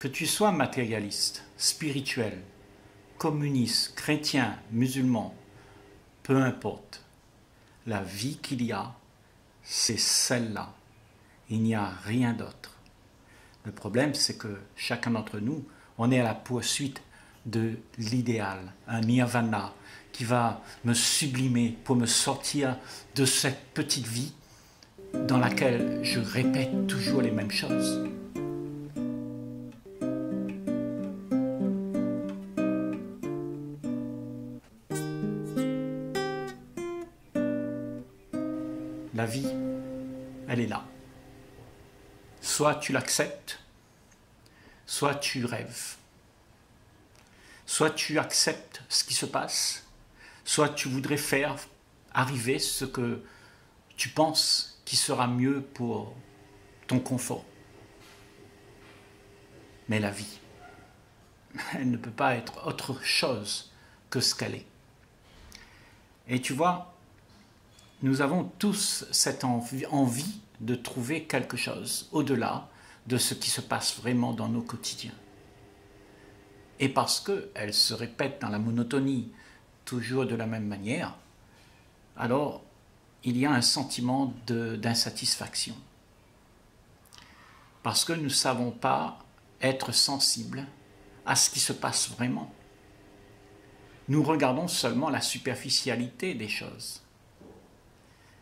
Que tu sois matérialiste, spirituel, communiste, chrétien, musulman, peu importe, la vie qu'il y a, c'est celle-là. Il n'y a rien d'autre. Le problème, c'est que chacun d'entre nous, on est à la poursuite de l'idéal, un nirvana qui va me sublimer pour me sortir de cette petite vie dans laquelle je répète toujours les mêmes choses. Tu l'acceptes, soit tu rêves. Soit tu acceptes ce qui se passe, soit tu voudrais faire arriver ce que tu penses qui sera mieux pour ton confort. Mais la vie, elle ne peut pas être autre chose que ce qu'elle est. Et tu vois, nous avons tous cette envie, de trouver quelque chose au-delà de ce qui se passe vraiment dans nos quotidiens. Et parce qu'elle se répète dans la monotonie toujours de la même manière, alors il y a un sentiment d'insatisfaction. Parce que nous ne savons pas être sensibles à ce qui se passe vraiment. Nous regardons seulement la superficialité des choses.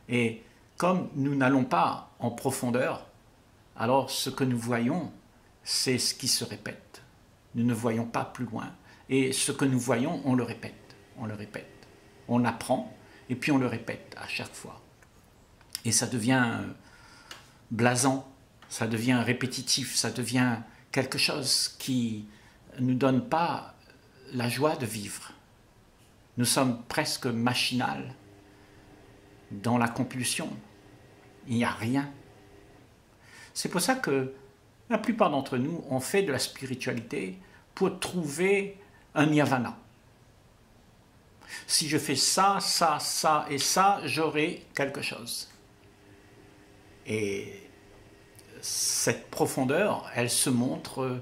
Et comme nous n'allons pas en profondeur, alors ce que nous voyons, c'est ce qui se répète. Nous ne voyons pas plus loin. Et ce que nous voyons, on le répète, on le répète. On apprend et puis on le répète à chaque fois. Et ça devient euh, blasant, ça devient répétitif, ça devient quelque chose qui ne nous donne pas la joie de vivre. Nous sommes presque machinales dans la compulsion. Il n'y a rien. C'est pour ça que la plupart d'entre nous ont fait de la spiritualité pour trouver un nirvana. Si je fais ça, ça, ça et ça, j'aurai quelque chose. Et cette profondeur, elle se montre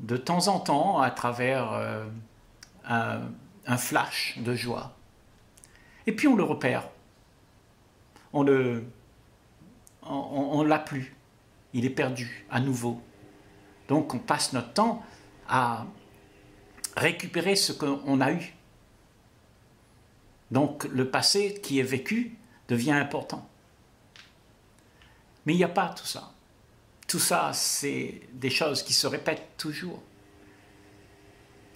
de temps en temps à travers euh, un, un flash de joie. Et puis on le repère on le, on, l'a plus. Il est perdu à nouveau. Donc on passe notre temps à récupérer ce qu'on a eu. Donc le passé qui est vécu devient important. Mais il n'y a pas tout ça. Tout ça, c'est des choses qui se répètent toujours.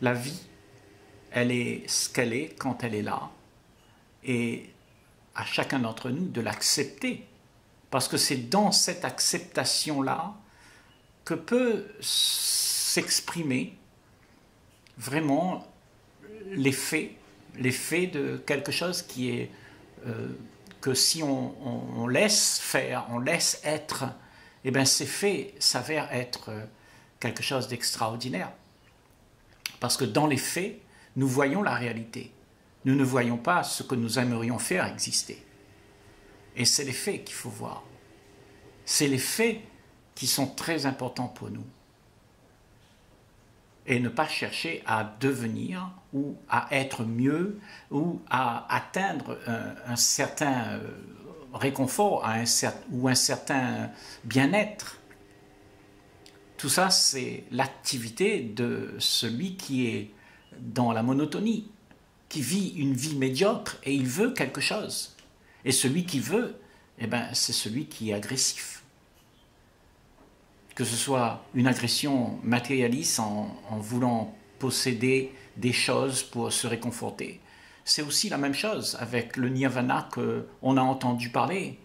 La vie, elle est ce qu'elle est quand elle est là. Et à chacun d'entre nous de l'accepter. Parce que c'est dans cette acceptation-là que peut s'exprimer vraiment l'effet, l'effet de quelque chose qui est euh, que si on, laisse faire, on laisse être, eh bien ces faits s'avèrent être quelque chose d'extraordinaire. Parce que dans les faits, nous voyons la réalité nous ne voyons pas ce que nous aimerions faire exister. Et c'est les faits qu'il faut voir. C'est les faits qui sont très importants pour nous. Et ne pas chercher à devenir ou à être mieux ou à atteindre un, certain euh, réconfort ou un certain bien-être. Tout ça, c'est l'activité de celui qui est dans la monotonie, qui vit une vie médiocre et il veut quelque chose. Et celui qui veut, eh ben, c'est celui qui est agressif. Que ce soit une agression matérialiste en, en voulant posséder des choses pour se réconforter. C'est aussi la même chose avec le nirvana qu'on a entendu parler.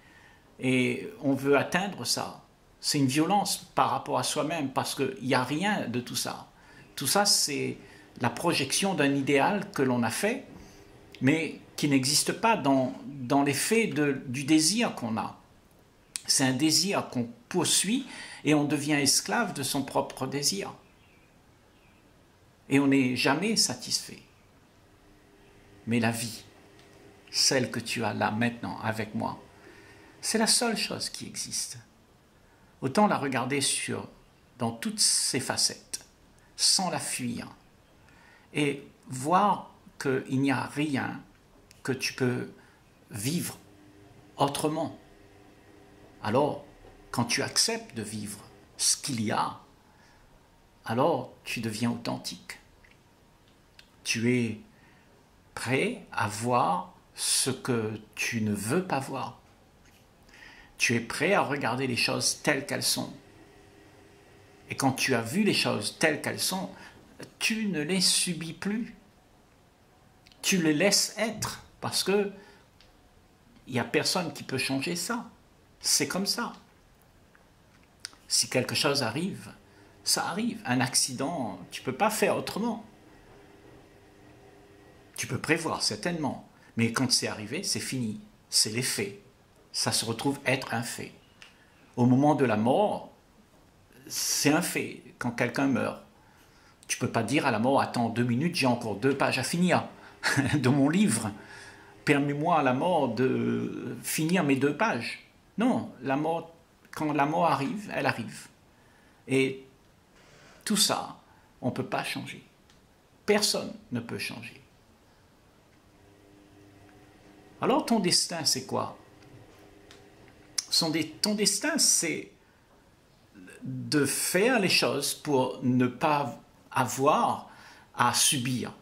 Et on veut atteindre ça. C'est une violence par rapport à soi-même parce qu'il n'y a rien de tout ça. Tout ça, c'est la projection d'un idéal que l'on a fait, mais qui n'existe pas dans, faits du désir qu'on a. C'est un désir qu'on poursuit et on devient esclave de son propre désir. Et on n'est jamais satisfait. Mais la vie, celle que tu as là maintenant avec moi, c'est la seule chose qui existe. Autant la regarder sur, dans toutes ses facettes sans la fuir et voir qu'il n'y a rien que tu peux vivre autrement. Alors, quand tu acceptes de vivre ce qu'il y a, alors tu deviens authentique. Tu es prêt à voir ce que tu ne veux pas voir. Tu es prêt à regarder les choses telles qu'elles sont. Et quand tu as vu les choses telles qu'elles sont, tu ne les subis plus. Tu les laisses être parce que il n'y a personne qui peut changer ça. C'est comme ça. Si quelque chose arrive, ça arrive. Un accident, tu ne peux pas faire autrement. Tu peux prévoir, certainement. Mais quand c'est arrivé, c'est fini. C'est les faits. Ça se retrouve être un fait. Au moment de la mort, c'est un fait. Quand quelqu'un meurt, tu peux pas dire à la mort, attends deux minutes, j'ai encore deux pages à finir de mon livre. Permets-moi à la mort de finir mes deux pages. Non, la mort, quand la mort arrive, elle arrive. Et tout ça, on ne peut pas changer. Personne ne peut changer. Alors ton destin, c'est quoi? Ton destin, c'est de faire les choses pour ne pas avoir à subir.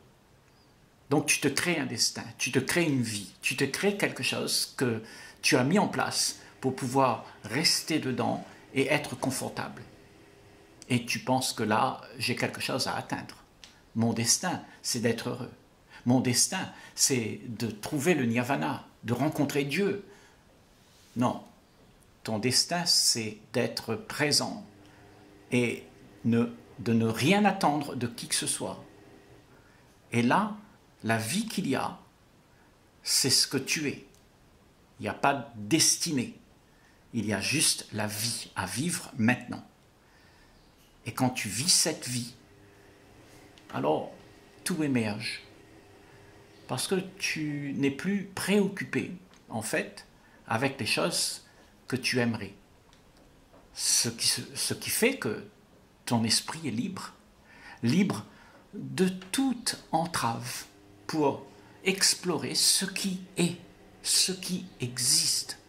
Donc tu te crées un destin, tu te crées une vie, tu te crées quelque chose que tu as mis en place pour pouvoir rester dedans et être confortable. Et tu penses que là, j'ai quelque chose à atteindre. Mon destin, c'est d'être heureux. Mon destin, c'est de trouver le nirvana, de rencontrer Dieu. Non, ton destin, c'est d'être présent et de ne rien attendre de qui que ce soit. Et là, la vie qu'il y a, c'est ce que tu es. Il n'y a pas de destinée. Il y a juste la vie à vivre maintenant. Et quand tu vis cette vie, alors tout émerge. Parce que tu n'es plus préoccupé, en fait, avec les choses que tu aimerais. Ce qui, ce qui fait que ton esprit est libre. Libre de toute entrave pour explorer ce qui est, ce qui existe.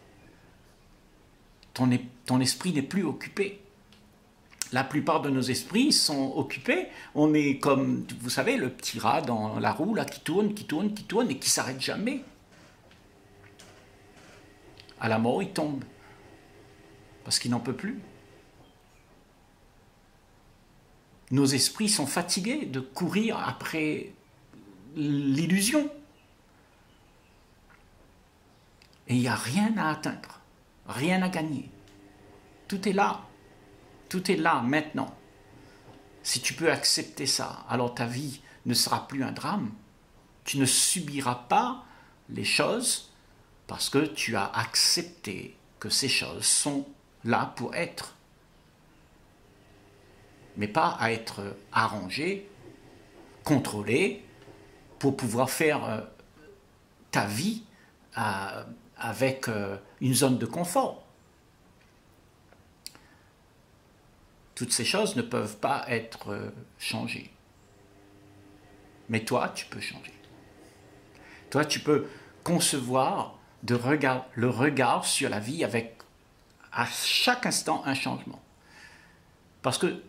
Ton, esprit n'est plus occupé. La plupart de nos esprits sont occupés. On est comme, vous savez, le petit rat dans la roue là, qui tourne, qui tourne, qui tourne et qui s'arrête jamais. À la mort, il tombe parce qu'il n'en peut plus. Nos esprits sont fatigués de courir après l'illusion. Et il n'y a rien à atteindre, rien à gagner. Tout est là. Tout est là maintenant. Si tu peux accepter ça, alors ta vie ne sera plus un drame. Tu ne subiras pas les choses parce que tu as accepté que ces choses sont là pour être. Mais pas à être arrangées, contrôlées, pour pouvoir faire euh, ta vie euh, avec euh, une zone de confort. Toutes ces choses ne peuvent pas être changées. Mais toi, tu peux changer. Toi, tu peux concevoir le regard sur la vie avec à chaque instant un changement. Parce que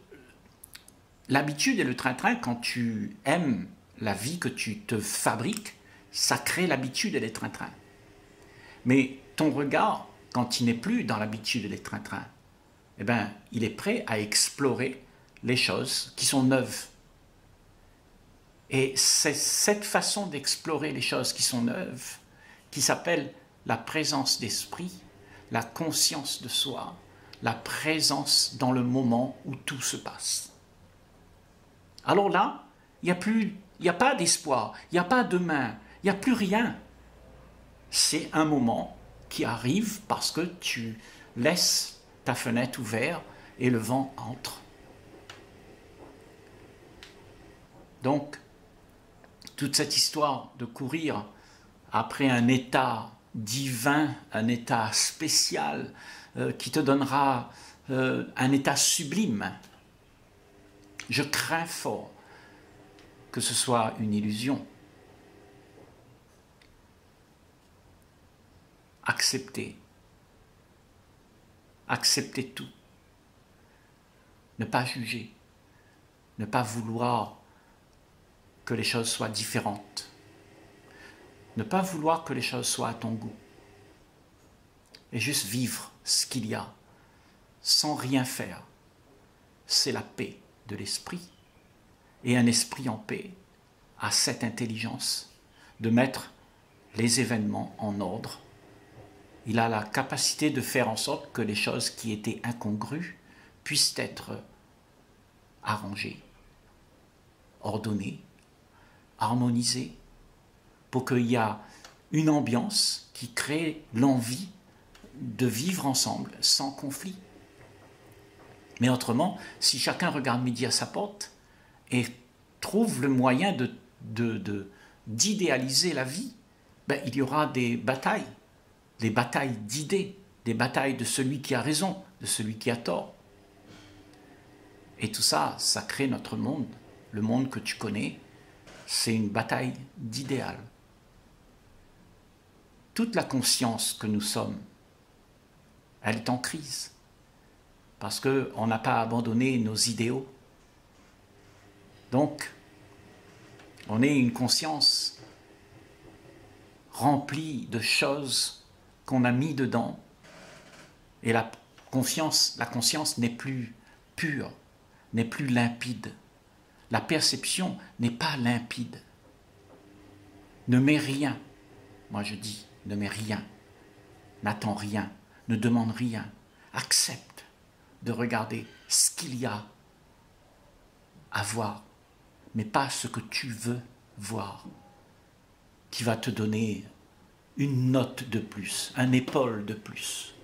l'habitude et le train-train, quand tu aimes la vie que tu te fabriques, ça crée l'habitude et les train-train. Mais ton regard, quand il n'est plus dans l'habitude et les train-train, eh ben, il est prêt à explorer les choses qui sont neuves. Et c'est cette façon d'explorer les choses qui sont neuves qui s'appelle la présence d'esprit, la conscience de soi, la présence dans le moment où tout se passe. Alors là, il n'y a plus a pas d'espoir, il n'y a pas demain, il n'y a plus rien. C'est un moment qui arrive parce que tu laisses ta fenêtre ouverte et le vent entre. Donc, toute cette histoire de courir après un état divin, un état spécial, euh, qui te donnera euh, un état sublime, Je crains fort que ce soit une illusion. Accepter. Accepter tout. Ne pas juger. Ne pas vouloir que les choses soient différentes. Ne pas vouloir que les choses soient à ton goût. Et juste vivre ce qu'il y a sans rien faire. C'est la paix l'esprit. Et un esprit en paix a cette intelligence de mettre les événements en ordre. Il a la capacité de faire en sorte que les choses qui étaient incongrues puissent être arrangées, ordonnées, harmonisées, pour qu'il y ait une ambiance qui crée l'envie de vivre ensemble sans conflit. Mais autrement, si chacun regarde midi à sa porte et trouve le moyen d'idéaliser la vie, ben, il y aura des batailles, des batailles d'idées, des batailles de celui qui a raison, de celui qui a tort. Et tout ça, ça crée notre monde. Le monde que tu connais, c'est une bataille d'idéal. Toute la conscience que nous sommes, elle est en crise parce qu'on n'a pas abandonné nos idéaux. Donc, on est une conscience remplie de choses qu'on a mis dedans, et la conscience, la conscience n'est plus pure, n'est plus limpide. La perception n'est pas limpide. Ne mets rien. Moi je dis, ne mets rien. N'attends rien. Ne demande rien. Accepte de regarder ce qu'il y a à voir, mais pas ce que tu veux voir, qui va te donner une note de plus, un épaule de plus.